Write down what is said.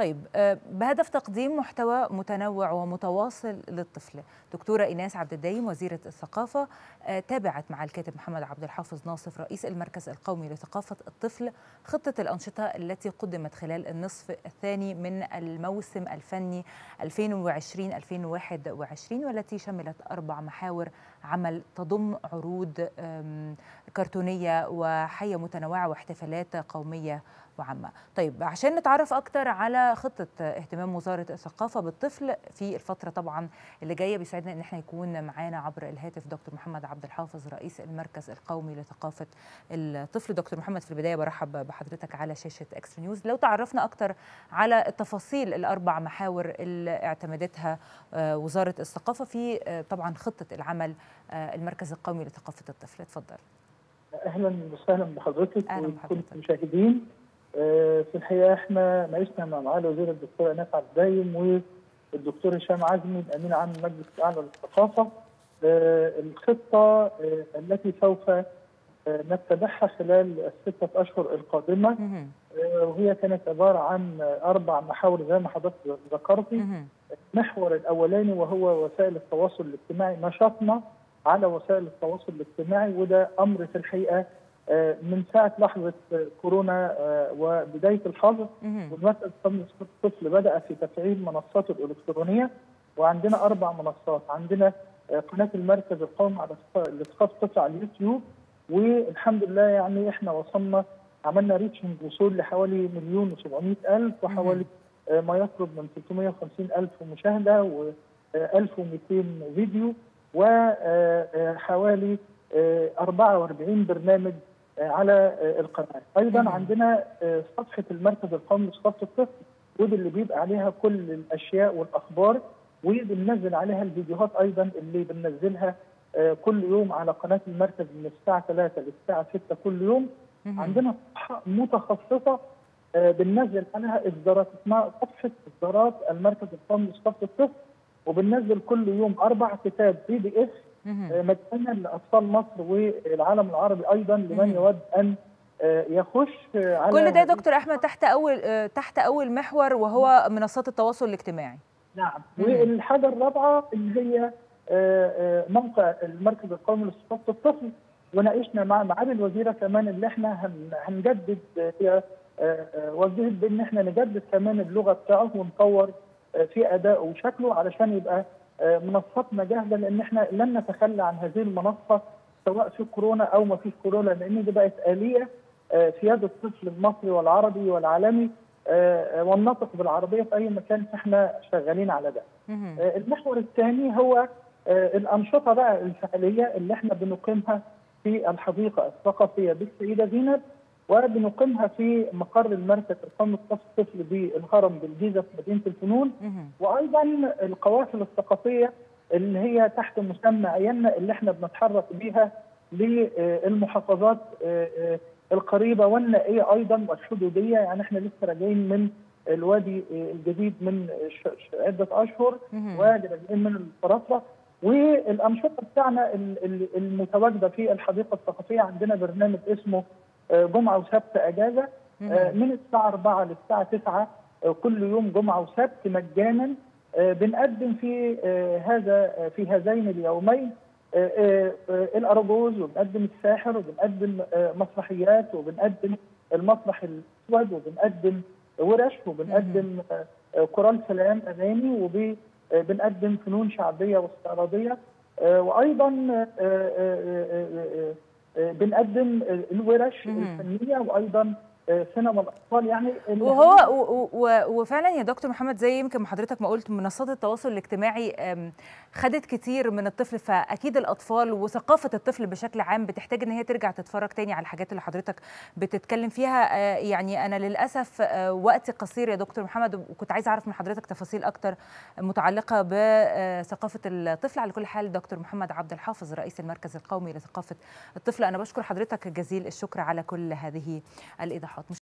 طيب بهدف تقديم محتوى متنوع ومتواصل للطفل. دكتورة إيناس عبد الدايم وزيرة الثقافة تابعت مع الكاتب محمد عبد الحافظ ناصف رئيس المركز القومي لثقافة الطفل خطة الأنشطة التي قدمت خلال النصف الثاني من الموسم الفني 2020-2021 والتي شملت أربع محاور عمل تضم عروض كرتونية وحية متنوعة واحتفالات قومية وعامة. طيب عشان نتعرف أكتر على خطة اهتمام وزارة الثقافة بالطفل في الفترة طبعا اللي جاية. بيسعدنا إن إحنا يكون معانا عبر الهاتف دكتور محمد عبد الحافظ رئيس المركز القومي لثقافة الطفل. دكتور محمد في البداية برحب بحضرتك على شاشة اكسترا نيوز لو تعرفنا أكتر على التفاصيل الأربع محاور اللي اعتمدتها وزارة الثقافة في طبعا خطة العمل المركز القومي لثقافة الطفل. اتفضل. أهلا وسهلا بحضرتك وكل المشاهدين. في الحقيقة إحنا ناقشنا مع معالي وزير الدكتور ايناس عبد الدايم والدكتور هشام عزمي الأمين العام المجلس الأعلى للثقافة. الخطة التي سوف نتبعها خلال الستة أشهر القادمة. وهي كانت عبارة عن أربع محاور زي ما حضرتك ذكرتي المحور الأولاني وهو وسائل التواصل الاجتماعي نشاطنا على وسائل التواصل الاجتماعي وده أمر في الحقيقة من ساعة لحظة كورونا وبداية الحظر والمركز القومي الطفل بدأ في تفعيل منصاته الإلكترونية وعندنا أربع منصات. عندنا قناة المركز القومي على لثقافه الطفل على اليوتيوب والحمد لله يعني إحنا وصلنا عملنا ريتشنج وصول لحوالي مليون و700 ألف وحوالي ما يقرب من 350 ألف مشاهدة و 1200 فيديو وحوالي 44 برنامج على القناة، أيضا عندنا صفحة المركز القومي لثقافه الطفل ودي اللي بيبقى عليها كل الأشياء والأخبار وبننزل عليها الفيديوهات أيضا اللي بننزلها كل يوم على قناة المركز من الساعة 3 للساعة 6 كل يوم. عندنا صفحة متخصصة بننزل عليها إصدارات اسمها صفحة إصدارات المركز القومي لثقافه الطفل وبننزل كل يوم أربع كتاب بي دي اف مجانا لاطفال مصر والعالم العربي أيضا لمن يود أن يخش على كل ده يا دكتور أحمد تحت أول تحت أول محور وهو منصات التواصل الاجتماعي. نعم. والحاجة الرابعة اللي هي موقع المركز القومي لثقافه الطفل وناقشنا مع معالي الوزيرة كمان اللي إحنا هنجدد هي وجهت بأن إحنا نجدد كمان اللغة بتاعه ونطور في ادائه وشكله علشان يبقى منصتنا جاهزة لأن إحنا لن نتخلى عن هذه المنصة سواء في كورونا أو ما فيش كورونا لأن دي بقت آلية في يد الطفل المصري والعربي والعالمي والنطق بالعربية في أي مكان فاحنا شغالين على ده. المحور الثاني هو الأنشطة بقى الفعاليه اللي إحنا بنقيمها في الحديقة الثقافية بالسيدة زينب وبنقيمها في مقر المركز القومي لثقافه الطفل بالهرم بالجيزة في مدينة الفنون. وأيضا القوافل الثقافية اللي هي تحت مسمى عيالنا اللي إحنا بنتحرك بيها للمحافظات القريبة والنائية أيضا والحدودية. يعني إحنا لسه راجعين من الوادي الجديد من عدة أشهر. وراجعين من الفرافره والأنشطة بتاعنا المتواجدة في الحديقة الثقافية عندنا برنامج اسمه جمعة وسبت أجازة من الساعة 4 للساعة 9 كل يوم جمعة وسبت مجانا بنقدم في هذا في هذين اليومين الأرجوز وبنقدم الساحر وبنقدم مسرحيات وبنقدم المسرح الأسود وبنقدم ورش وبنقدم كورال سلام أغاني وبنقدم فنون شعبية واستعراضية وأيضا بنقدم الورش الفنية وأيضا سينما الأطفال يعني وهو وفعلا يا دكتور محمد زي يمكن ما حضرتك ما قلت منصات التواصل الاجتماعي خدت كتير من الطفل. فأكيد الأطفال وثقافة الطفل بشكل عام بتحتاج إن هي ترجع تتفرج تاني على الحاجات اللي حضرتك بتتكلم فيها. يعني أنا للأسف وقتي قصير يا دكتور محمد وكنت عايزة أعرف من حضرتك تفاصيل أكتر متعلقة بثقافه الطفل. على كل حال دكتور محمد عبد الحافظ رئيس المركز القومي لثقافة الطفل. أنا بشكر حضرتك جزيل الشكر على كل هذه الإيضاحات. 60